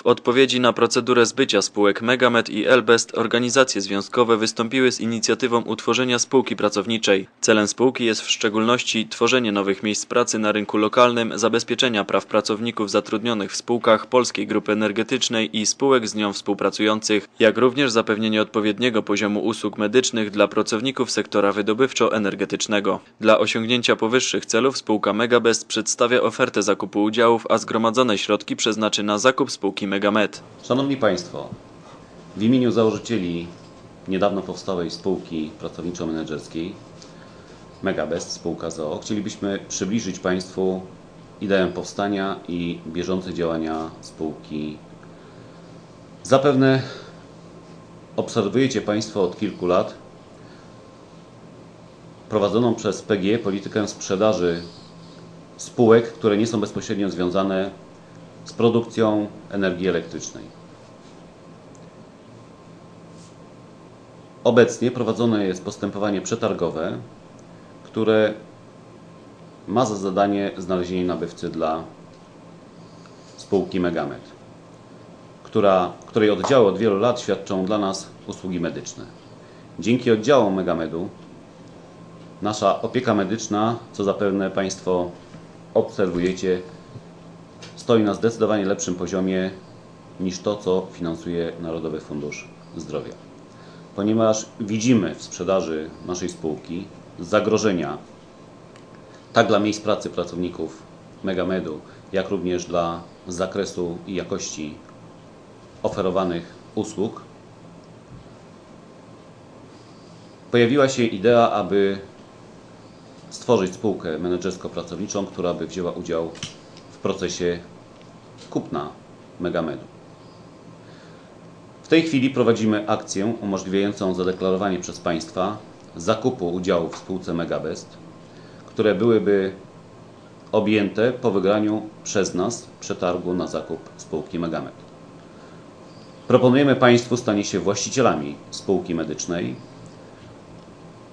W odpowiedzi na procedurę zbycia spółek Megamed i Elbest organizacje związkowe wystąpiły z inicjatywą utworzenia spółki pracowniczej. Celem spółki jest w szczególności tworzenie nowych miejsc pracy na rynku lokalnym, zabezpieczenia praw pracowników zatrudnionych w spółkach Polskiej Grupy Energetycznej i spółek z nią współpracujących, jak również zapewnienie odpowiedniego poziomu usług medycznych dla pracowników sektora wydobywczo-energetycznego. Dla osiągnięcia powyższych celów spółka Megabest przedstawia ofertę zakupu udziałów, a zgromadzone środki przeznaczy na zakup spółki Szanowni Państwo, w imieniu założycieli niedawno powstałej spółki pracowniczo-menedżerskiej Megabest, spółka ZOO, chcielibyśmy przybliżyć Państwu ideę powstania i bieżące działania spółki. Zapewne obserwujecie Państwo od kilku lat prowadzoną przez PGE politykę sprzedaży spółek, które nie są bezpośrednio związane z produkcją energii elektrycznej. Obecnie prowadzone jest postępowanie przetargowe, które ma za zadanie znalezienie nabywcy dla spółki Megamed, która, której oddziały od wielu lat świadczą dla nas usługi medyczne. Dzięki oddziałom Megamedu nasza opieka medyczna, co zapewne Państwo obserwujecie, stoi na zdecydowanie lepszym poziomie niż to, co finansuje Narodowy Fundusz Zdrowia. Ponieważ widzimy w sprzedaży naszej spółki zagrożenia tak dla miejsc pracy pracowników Megamedu, jak również dla zakresu i jakości oferowanych usług, pojawiła się idea, aby stworzyć spółkę menedżersko-pracowniczą, która by wzięła udział w procesie kupna Megamedu. W tej chwili prowadzimy akcję umożliwiającą zadeklarowanie przez Państwa zakupu udziałów w spółce Megabest, które byłyby objęte po wygraniu przez nas przetargu na zakup spółki Megamed. Proponujemy Państwu stanie się właścicielami spółki medycznej,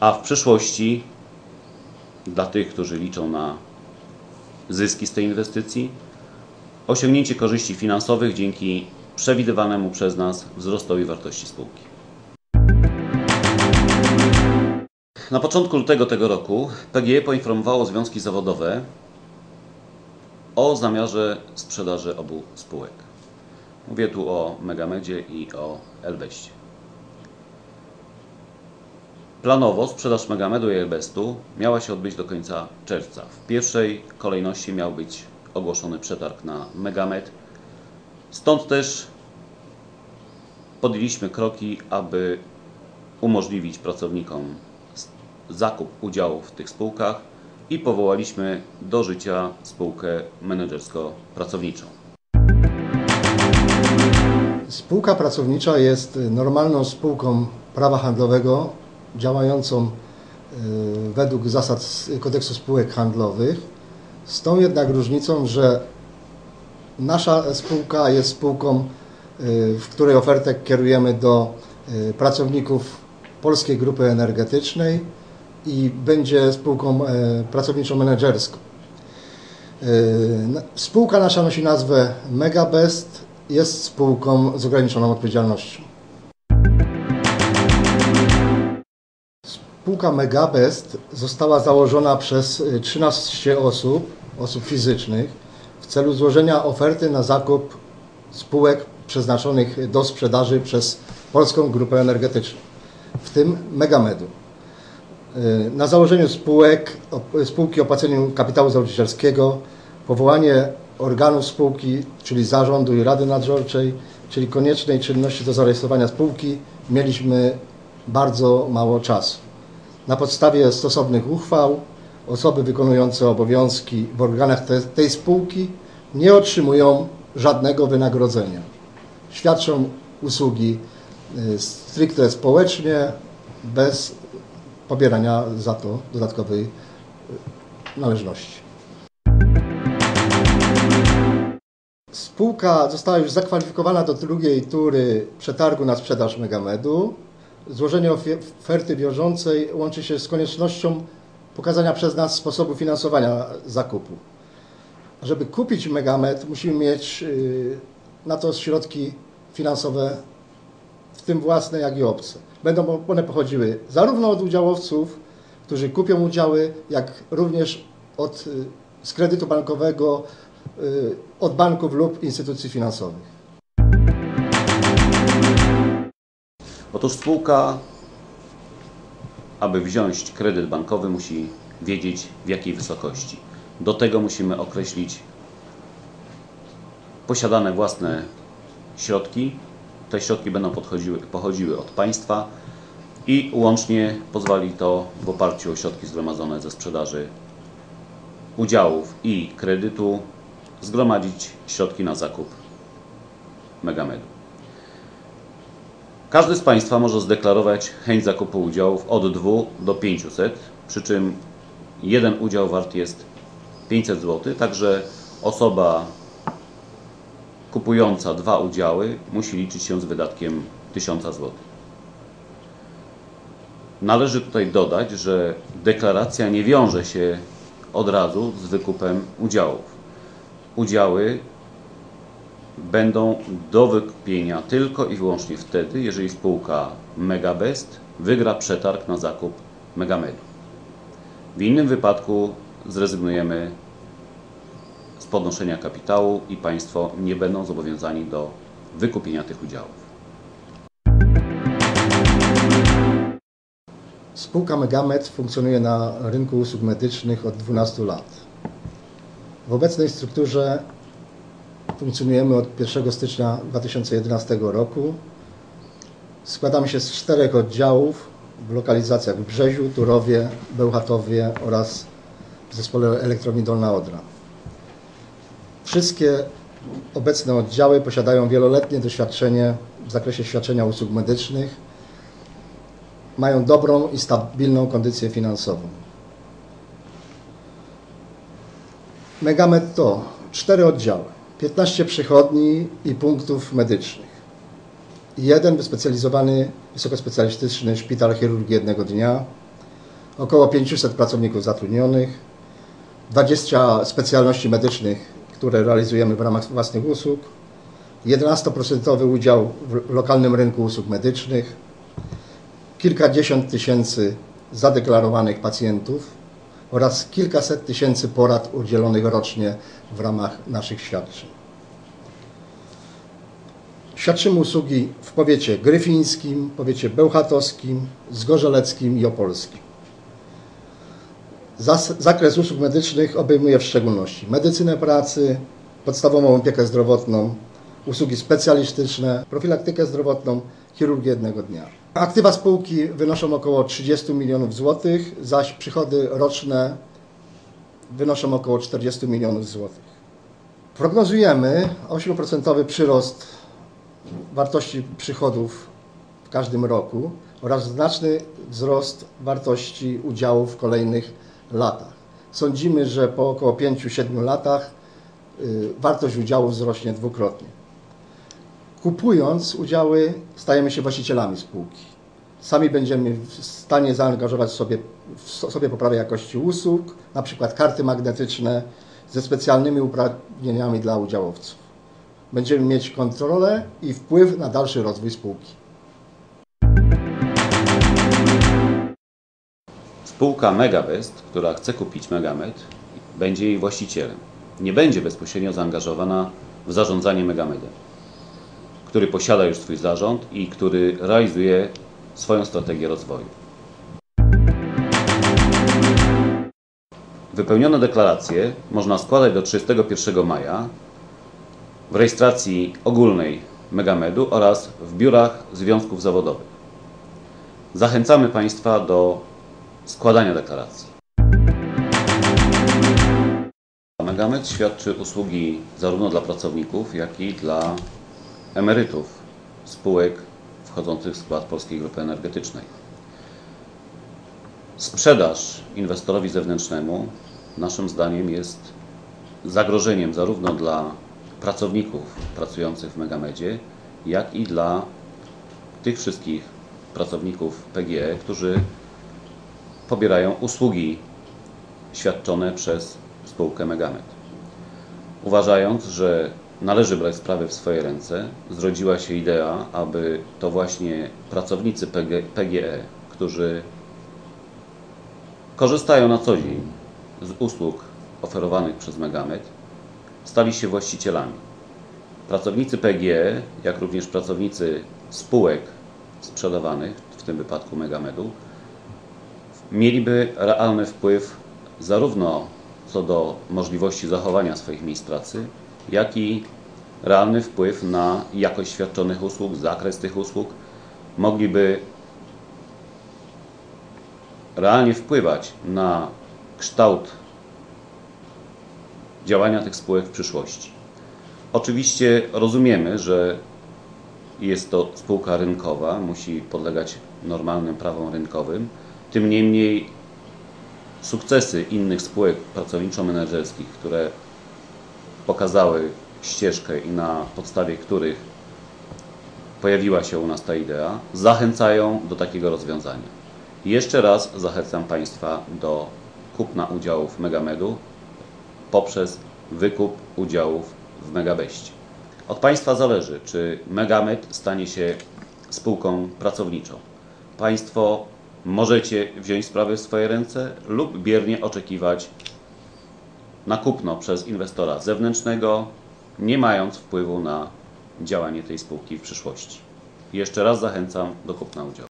a w przyszłości dla tych, którzy liczą na zyski z tej inwestycji, osiągnięcie korzyści finansowych dzięki przewidywanemu przez nas wzrostowi wartości spółki. Na początku lutego tego roku PGE poinformowało związki zawodowe o zamiarze sprzedaży obu spółek. Mówię tu o Megamedzie i o Elbeście. Planowo sprzedaż Megamedu i Elbestu miała się odbyć do końca czerwca. W pierwszej kolejności miał być ogłoszony przetarg na Megamed. Stąd też podjęliśmy kroki, aby umożliwić pracownikom zakup udziałów w tych spółkach i powołaliśmy do życia spółkę menedżersko-pracowniczą. Spółka pracownicza jest normalną spółką prawa handlowego działającą y, według zasad kodeksu spółek handlowych. Z tą jednak różnicą, że nasza spółka jest spółką, y, w której ofertę kierujemy do y, pracowników Polskiej Grupy Energetycznej i będzie spółką pracowniczą menedżerską. Spółka nasza nosi nazwę Megabest, jest spółką z ograniczoną odpowiedzialnością. Spółka Megabest została założona przez 13 osób, osób fizycznych, w celu złożenia oferty na zakup spółek przeznaczonych do sprzedaży przez Polską Grupę Energetyczną, w tym Megamedu. Na założeniu spółek, spółki opłaceniu kapitału założycielskiego, powołanie organów spółki, czyli zarządu i rady nadzorczej, czyli koniecznej czynności do zarejestrowania spółki, mieliśmy bardzo mało czasu. Na podstawie stosownych uchwał osoby wykonujące obowiązki w organach te, tej spółki nie otrzymują żadnego wynagrodzenia. Świadczą usługi y, stricte społecznie, bez pobierania za to dodatkowej y, należności. Spółka została już zakwalifikowana do drugiej tury przetargu na sprzedaż Megamedu. Złożenie oferty wiążącej łączy się z koniecznością pokazania przez nas sposobu finansowania zakupu. Żeby kupić Megamet, musimy mieć y, na to środki finansowe, w tym własne, jak i obce. Będą one pochodziły zarówno od udziałowców, którzy kupią udziały, jak również od, y, z kredytu bankowego, y, od banków lub instytucji finansowych. Otóż spółka, aby wziąć kredyt bankowy, musi wiedzieć w jakiej wysokości. Do tego musimy określić posiadane własne środki. Te środki będą pochodziły od państwa i łącznie pozwoli to w oparciu o środki zgromadzone ze sprzedaży udziałów i kredytu zgromadzić środki na zakup Megamedu. Każdy z Państwa może zdeklarować chęć zakupu udziałów od 2 do 500, przy czym jeden udział wart jest 500 zł, także osoba kupująca dwa udziały musi liczyć się z wydatkiem 1000 zł. Należy tutaj dodać, że deklaracja nie wiąże się od razu z wykupem udziałów. Udziały będą do wykupienia tylko i wyłącznie wtedy, jeżeli spółka Megabest wygra przetarg na zakup Megamedu. W innym wypadku zrezygnujemy z podnoszenia kapitału i Państwo nie będą zobowiązani do wykupienia tych udziałów. Spółka Megamed funkcjonuje na rynku usług medycznych od 12 lat. W obecnej strukturze funkcjonujemy od 1 stycznia 2011 roku. Składamy się z czterech oddziałów w lokalizacjach w Brzeziu, Turowie, Bełchatowie oraz w zespole Elektrowni Dolna Odra. Wszystkie obecne oddziały posiadają wieloletnie doświadczenie w zakresie świadczenia usług medycznych, mają dobrą i stabilną kondycję finansową. Megamed to cztery oddziały, 15 przychodni i punktów medycznych, jeden wyspecjalizowany, wysokospecjalistyczny szpital chirurgii jednego dnia, około 500 pracowników zatrudnionych, 20 specjalności medycznych, które realizujemy w ramach własnych usług, 11% udział w lokalnym rynku usług medycznych, kilkadziesiąt tysięcy zadeklarowanych pacjentów oraz kilkaset tysięcy porad udzielonych rocznie w ramach naszych świadczeń. Świadczymy usługi w powiecie gryfińskim, powiecie bełchatowskim, zgorzeleckim i opolskim. Zakres usług medycznych obejmuje w szczególności medycynę pracy, podstawową opiekę zdrowotną, usługi specjalistyczne, profilaktykę zdrowotną, chirurgię jednego dnia. Aktywa spółki wynoszą około 30 milionów złotych, zaś przychody roczne wynoszą około 40 milionów złotych. Prognozujemy 8% przyrost wartości przychodów w każdym roku oraz znaczny wzrost wartości udziałów w kolejnych latach. Sądzimy, że po około 5-7 latach y, wartość udziałów wzrośnie dwukrotnie. Kupując udziały, stajemy się właścicielami spółki. Sami będziemy w stanie zaangażować sobie w sobie poprawę jakości usług, na przykład karty magnetyczne ze specjalnymi uprawnieniami dla udziałowców. Będziemy mieć kontrolę i wpływ na dalszy rozwój spółki. Spółka Megabest, która chce kupić Megamed, będzie jej właścicielem. Nie będzie bezpośrednio zaangażowana w zarządzanie Megamedem, który posiada już swój zarząd i który realizuje swoją strategię rozwoju. Wypełnione deklaracje można składać do 31 maja w rejestracji ogólnej Megamedu oraz w biurach związków zawodowych. Zachęcamy Państwa do składania deklaracji. Megamed świadczy usługi zarówno dla pracowników, jak i dla emerytów spółek wchodzących w skład Polskiej Grupy Energetycznej. Sprzedaż inwestorowi zewnętrznemu naszym zdaniem jest zagrożeniem zarówno dla pracowników pracujących w Megamedzie, jak i dla tych wszystkich pracowników PGE, którzy pobierają usługi świadczone przez spółkę Megamed. Uważając, że należy brać sprawy w swoje ręce, zrodziła się idea, aby to właśnie pracownicy PG, PGE, którzy korzystają na co dzień z usług oferowanych przez Megamed, stali się właścicielami. Pracownicy PGE, jak również pracownicy spółek sprzedawanych, w tym wypadku Megamedu, mieliby realny wpływ zarówno co do możliwości zachowania swoich miejsc pracy, jak i realny wpływ na jakość świadczonych usług, zakres tych usług. Mogliby realnie wpływać na kształt działania tych spółek w przyszłości. Oczywiście rozumiemy, że jest to spółka rynkowa, musi podlegać normalnym prawom rynkowym. Tym niemniej sukcesy innych spółek pracowniczo-menedżerskich, które pokazały ścieżkę i na podstawie których pojawiła się u nas ta idea, zachęcają do takiego rozwiązania. Jeszcze raz zachęcam Państwa do kupna udziałów Megamedu poprzez wykup udziałów w Megabeście. Od Państwa zależy, czy Megamed stanie się spółką pracowniczą. Państwo możecie wziąć sprawy w swoje ręce lub biernie oczekiwać na kupno przez inwestora zewnętrznego, nie mając wpływu na działanie tej spółki w przyszłości. Jeszcze raz zachęcam do kupna udziału.